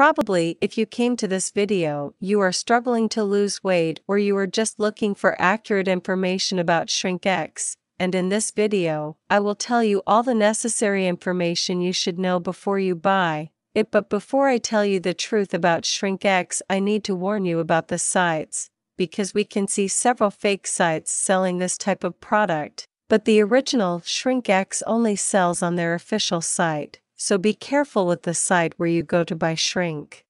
Probably, if you came to this video, you are struggling to lose weight or you are just looking for accurate information about ShrinkX, and in this video, I will tell you all the necessary information you should know before you buy it. But before I tell you the truth about ShrinkX, I need to warn you about the sites, because we can see several fake sites selling this type of product, but the original ShrinkX only sells on their official site, so be careful with the site where you go to buy Shrink.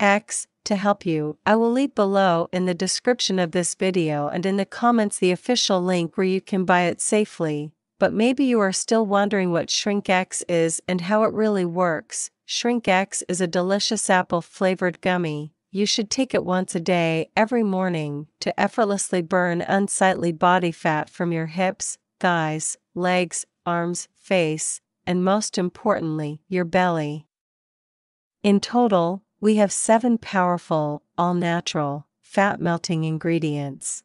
X, to help you, I will leave below in the description of this video and in the comments the official link where you can buy it safely. But maybe you are still wondering what ShrinkX is and how it really works. ShrinkX is a delicious apple flavored gummy you should take it once a day, every morning, to effortlessly burn unsightly body fat from your hips, thighs, legs, arms, face, and most importantly, your belly. In total, we have seven powerful, all natural, fat melting ingredients.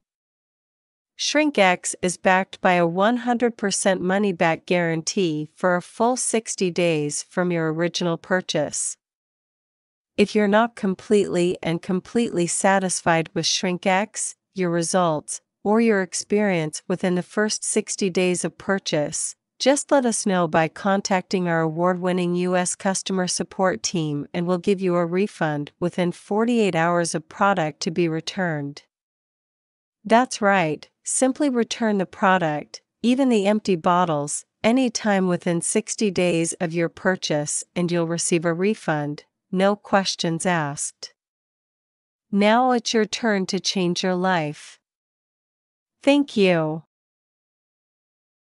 ShrinkX is backed by a 100% money back guarantee for a full 60 days from your original purchase. If you're not completely and completely satisfied with ShrinkX, your results, or your experience within the first 60 days of purchase, just let us know by contacting our award winning U.S. customer support team and we'll give you a refund within 48 hours of product to be returned. That's right, simply return the product, even the empty bottles, anytime within 60 days of your purchase and you'll receive a refund no questions asked. Now it's your turn to change your life. Thank you.